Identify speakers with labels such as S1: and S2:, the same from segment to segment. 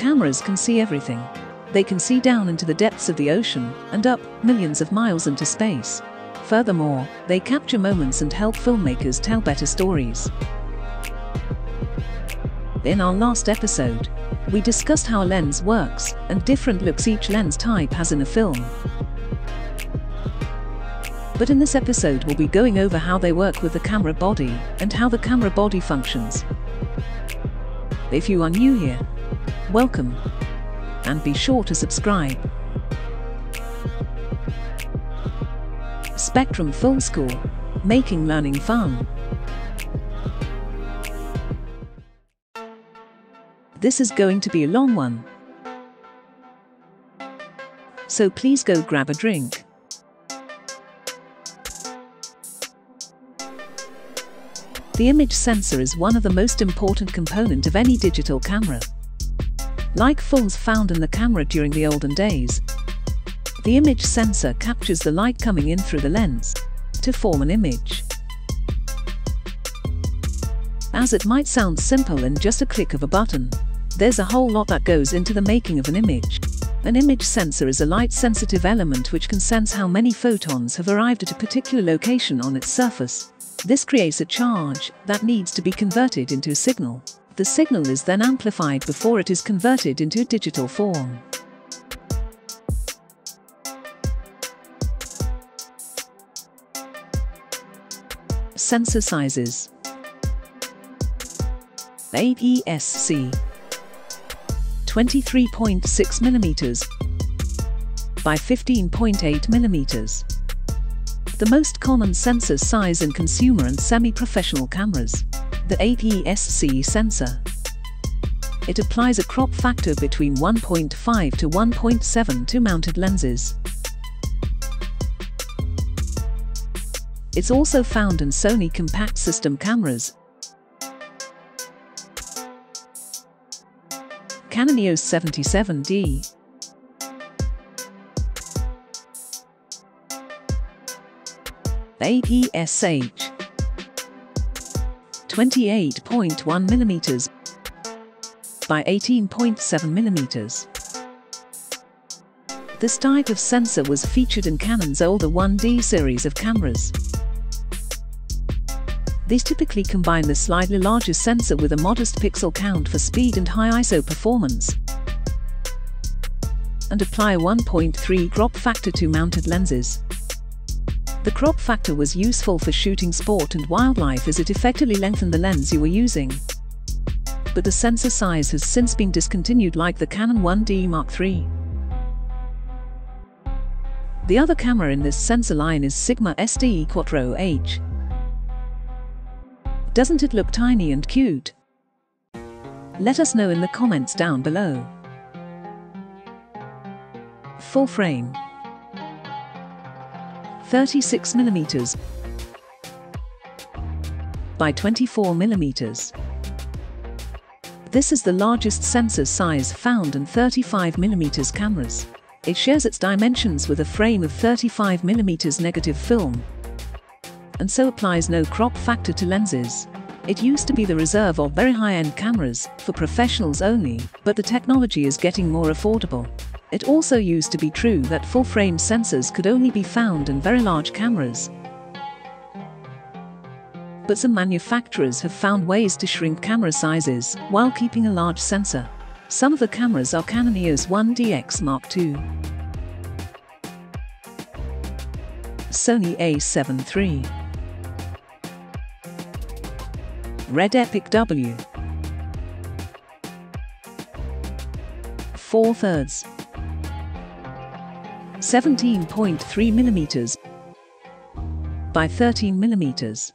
S1: cameras can see everything. They can see down into the depths of the ocean and up millions of miles into space. Furthermore, they capture moments and help filmmakers tell better stories. In our last episode, we discussed how a lens works and different looks each lens type has in a film. But in this episode we'll be going over how they work with the camera body and how the camera body functions. If you are new here, welcome and be sure to subscribe. Spectrum Film School, making learning fun. This is going to be a long one. So please go grab a drink. The image sensor is one of the most important component of any digital camera. Like films found in the camera during the olden days, the image sensor captures the light coming in through the lens to form an image. As it might sound simple and just a click of a button, there's a whole lot that goes into the making of an image. An image sensor is a light-sensitive element which can sense how many photons have arrived at a particular location on its surface. This creates a charge that needs to be converted into a signal. The signal is then amplified before it is converted into a digital form. Sensor sizes APS-C 23.6 mm by 15.8 mm. The most common sensor size in consumer and semi-professional cameras. The APS-C sensor. It applies a crop factor between 1.5 to 1.7 to mounted lenses. It's also found in Sony compact system cameras. Canon EOS 77D APS-H 28.1mm by 18.7mm. This type of sensor was featured in Canon's older 1D series of cameras. These typically combine the slightly larger sensor with a modest pixel count for speed and high ISO performance, and apply a 1.3 crop factor to mounted lenses. The crop factor was useful for shooting sport and wildlife as it effectively lengthened the lens you were using. But the sensor size has since been discontinued like the Canon 1D Mark III. The other camera in this sensor line is Sigma SD Quattro H. Doesn't it look tiny and cute? Let us know in the comments down below. Full frame 36 mm by 24 mm. This is the largest sensor size found in 35 mm cameras. It shares its dimensions with a frame of 35 mm negative film and so applies no crop factor to lenses. It used to be the reserve of very high-end cameras, for professionals only, but the technology is getting more affordable. It also used to be true that full-frame sensors could only be found in very large cameras. But some manufacturers have found ways to shrink camera sizes while keeping a large sensor. Some of the cameras are Canon EOS 1DX Mark II, Sony a7 III, Red Epic W, 4 thirds 17.3 millimeters by 13 millimeters.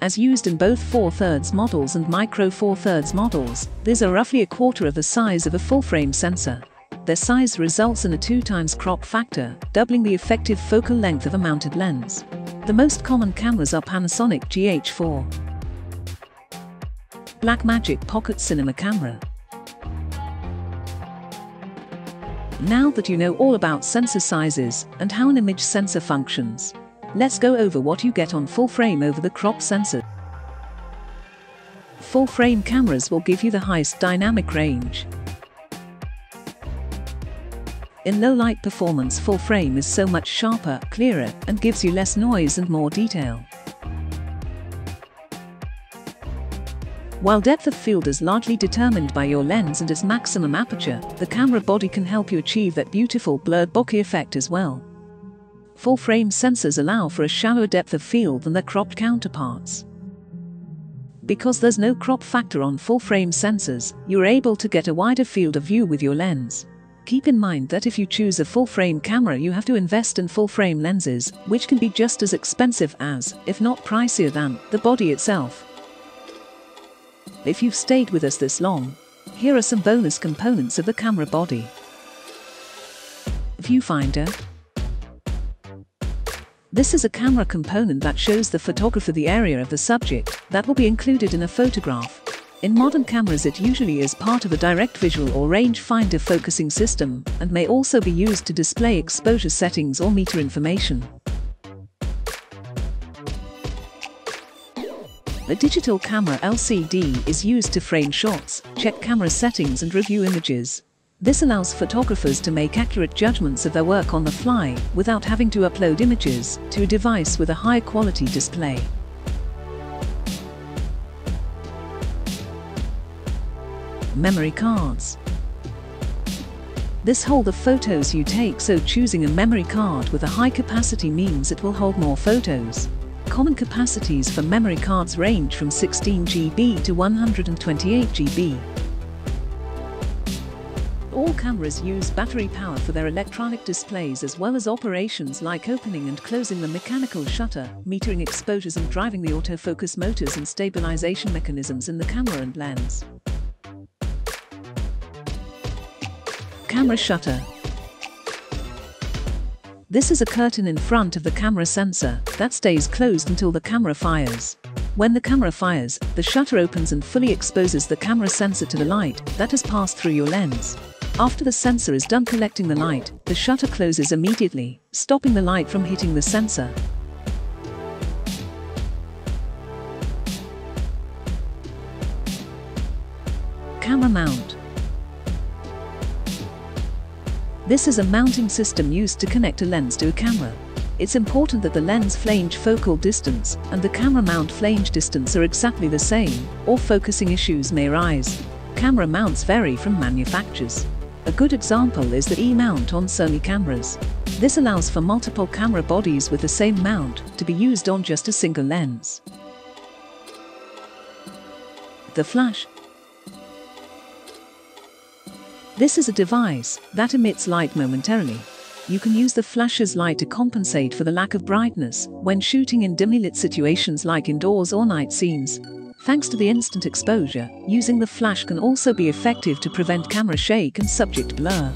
S1: As used in both 4 thirds models and micro 4 thirds models, these are roughly a quarter of the size of a full-frame sensor. Their size results in a 2 times crop factor, doubling the effective focal length of a mounted lens. The most common cameras are Panasonic GH4, Blackmagic Pocket Cinema Camera, Now that you know all about sensor sizes and how an image sensor functions, let's go over what you get on full frame over the crop sensor. full-frame cameras will give you the highest dynamic range. In low light performance full frame is so much sharper, clearer, and gives you less noise and more detail. While depth of field is largely determined by your lens and its maximum aperture, the camera body can help you achieve that beautiful blurred bokeh effect as well. Full-frame sensors allow for a shallower depth of field than their cropped counterparts. Because there's no crop factor on full-frame sensors, you're able to get a wider field of view with your lens. Keep in mind that if you choose a full-frame camera you have to invest in full-frame lenses, which can be just as expensive as, if not pricier than, the body itself. If you've stayed with us this long, here are some bonus components of the camera body. Viewfinder. This is a camera component that shows the photographer the area of the subject that will be included in a photograph. In modern cameras it usually is part of a direct visual or rangefinder focusing system and may also be used to display exposure settings or meter information. A digital camera LCD is used to frame shots, check camera settings and review images. This allows photographers to make accurate judgments of their work on the fly without having to upload images to a device with a high quality display. Memory cards. This hold the photos you take so choosing a memory card with a high capacity means it will hold more photos. Common capacities for memory cards range from 16 GB to 128 GB. All cameras use battery power for their electronic displays as well as operations like opening and closing the mechanical shutter, metering exposures and driving the autofocus motors and stabilization mechanisms in the camera and lens. Camera shutter this is a curtain in front of the camera sensor that stays closed until the camera fires. When the camera fires, the shutter opens and fully exposes the camera sensor to the light that has passed through your lens. After the sensor is done collecting the light, the shutter closes immediately, stopping the light from hitting the sensor. Camera mount This is a mounting system used to connect a lens to a camera. It's important that the lens flange focal distance and the camera mount flange distance are exactly the same, or focusing issues may arise. Camera mounts vary from manufacturers. A good example is the E-mount on Sony cameras. This allows for multiple camera bodies with the same mount to be used on just a single lens. The flash this is a device that emits light momentarily. You can use the flash's light to compensate for the lack of brightness when shooting in dimly lit situations like indoors or night scenes. Thanks to the instant exposure, using the flash can also be effective to prevent camera shake and subject blur.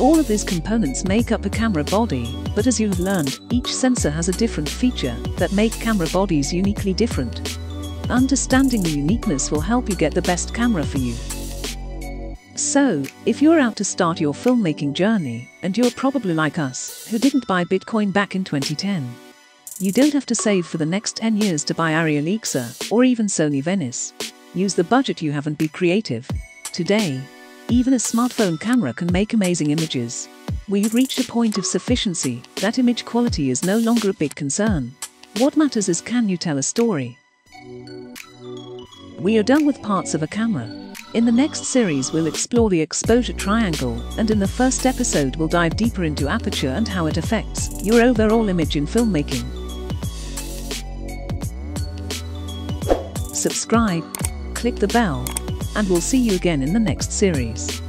S1: All of these components make up a camera body, but as you've learned, each sensor has a different feature that make camera bodies uniquely different. Understanding the uniqueness will help you get the best camera for you. So, if you're out to start your filmmaking journey, and you're probably like us, who didn't buy Bitcoin back in 2010, you don't have to save for the next 10 years to buy Arri Alexa or even Sony Venice. Use the budget you have and be creative. Today, even a smartphone camera can make amazing images. We've reached a point of sufficiency that image quality is no longer a big concern. What matters is can you tell a story? We are done with parts of a camera. In the next series we'll explore the exposure triangle, and in the first episode we'll dive deeper into aperture and how it affects your overall image in filmmaking. Subscribe, click the bell, and we'll see you again in the next series.